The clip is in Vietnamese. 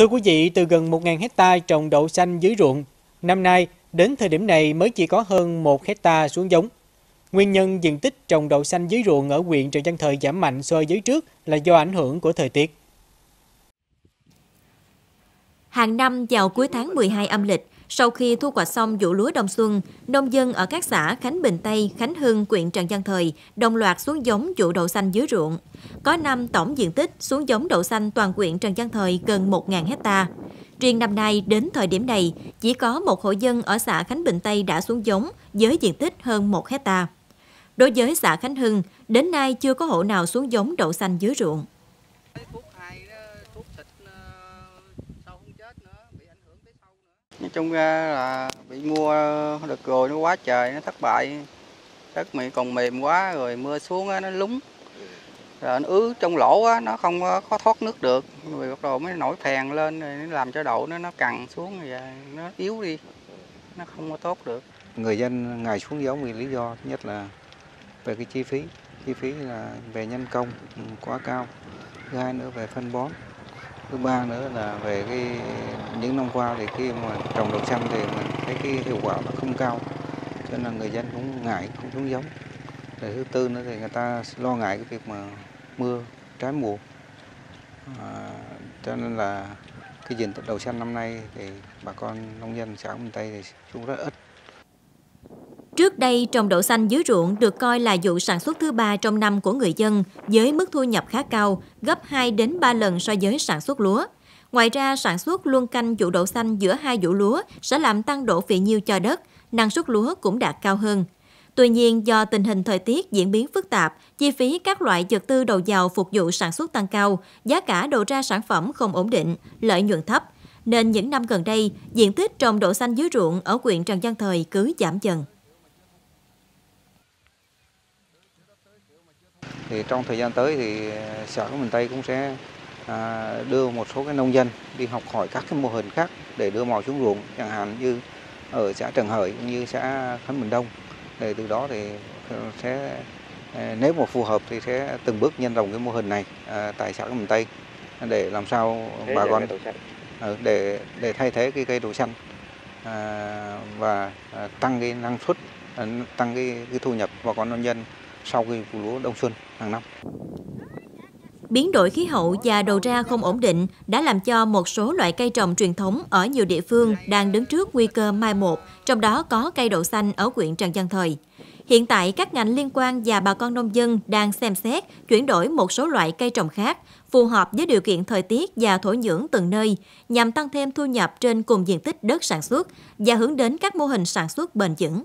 Thưa quý vị, từ gần 1.000 hecta trồng đậu xanh dưới ruộng, năm nay đến thời điểm này mới chỉ có hơn 1 hecta xuống giống. Nguyên nhân diện tích trồng đậu xanh dưới ruộng ở huyện Trần Văn Thời giảm mạnh so với trước là do ảnh hưởng của thời tiết. Hàng năm vào cuối tháng 12 âm lịch, sau khi thu hoạch xong vụ lúa đông xuân, nông dân ở các xã Khánh Bình Tây, Khánh Hưng, huyện Trần Văn Thời đồng loạt xuống giống vụ đậu xanh dưới ruộng. Có năm tổng diện tích xuống giống đậu xanh toàn huyện Trần Văn Thời gần 1.000 hecta. Riêng năm nay, đến thời điểm này, chỉ có một hộ dân ở xã Khánh Bình Tây đã xuống giống với diện tích hơn 1 hecta. Đối với xã Khánh Hưng, đến nay chưa có hộ nào xuống giống đậu xanh dưới ruộng. Nói chung ra là bị mua được rồi nó quá trời nó thất bại. Đất mì còn mềm quá rồi mưa xuống nó lúng. Rồi nó ứ trong lỗ á, nó không có thoát nước được. Rồi bắt đầu mới nổi phèn lên rồi nó làm cho đậu nó nó cằn xuống rồi nó yếu đi. Nó không có tốt được. Người dân ngày xuống giống vì lý do thứ nhất là về cái chi phí. Chi phí là về nhân công quá cao. Thứ hai nữa về phân bón. Thứ ba nữa là về cái những năm qua thì khi mà trồng đậu xanh thì mình thấy cái hiệu quả nó không cao cho nên là người dân cũng ngại không xuống giống. Rồi thứ tư nữa thì người ta lo ngại cái việc mà mưa trái mùa. À, cho nên là cái diện tích đậu xanh năm nay thì bà con nông dân xã Minh Tây thì xuống rất ít. Trước đây, trồng đậu xanh dưới ruộng được coi là vụ sản xuất thứ ba trong năm của người dân, với mức thu nhập khá cao, gấp 2 đến 3 lần so với sản xuất lúa. Ngoài ra, sản xuất luân canh vụ đậu xanh giữa hai vụ lúa sẽ làm tăng độ phì nhiêu cho đất, năng suất lúa cũng đạt cao hơn. Tuy nhiên, do tình hình thời tiết diễn biến phức tạp, chi phí các loại vật tư đầu vào phục vụ sản xuất tăng cao, giá cả đầu ra sản phẩm không ổn định, lợi nhuận thấp, nên những năm gần đây, diện tích trồng đậu xanh dưới ruộng ở huyện Trần Văn Thời cứ giảm dần. thì trong thời gian tới thì ờ, xã của miền Tây cũng sẽ à, đưa một số cái nông dân đi học hỏi các cái mô hình khác để đưa màu xuống ruộng chẳng hạn như ở xã Trần Hợi cũng như xã Khánh Bình Đông để từ đó thì sẽ à, nếu mà phù hợp thì sẽ từng bước nhân rộng cái mô hình này à, tại xã miền Tây để làm sao Thế bà con ừ, để để thay thế cái cây đậu xanh à, và à, tăng cái năng suất tăng cái, cái thu nhập bà con nông dân sau cái vụ lúa đông xuân hàng năm. Biến đổi khí hậu và đầu ra không ổn định đã làm cho một số loại cây trồng truyền thống ở nhiều địa phương đang đứng trước nguy cơ mai một, trong đó có cây đậu xanh ở huyện Trần Văn Thời. Hiện tại, các ngành liên quan và bà con nông dân đang xem xét chuyển đổi một số loại cây trồng khác phù hợp với điều kiện thời tiết và thổ nhưỡng từng nơi nhằm tăng thêm thu nhập trên cùng diện tích đất sản xuất và hướng đến các mô hình sản xuất bền vững.